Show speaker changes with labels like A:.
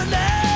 A: for now.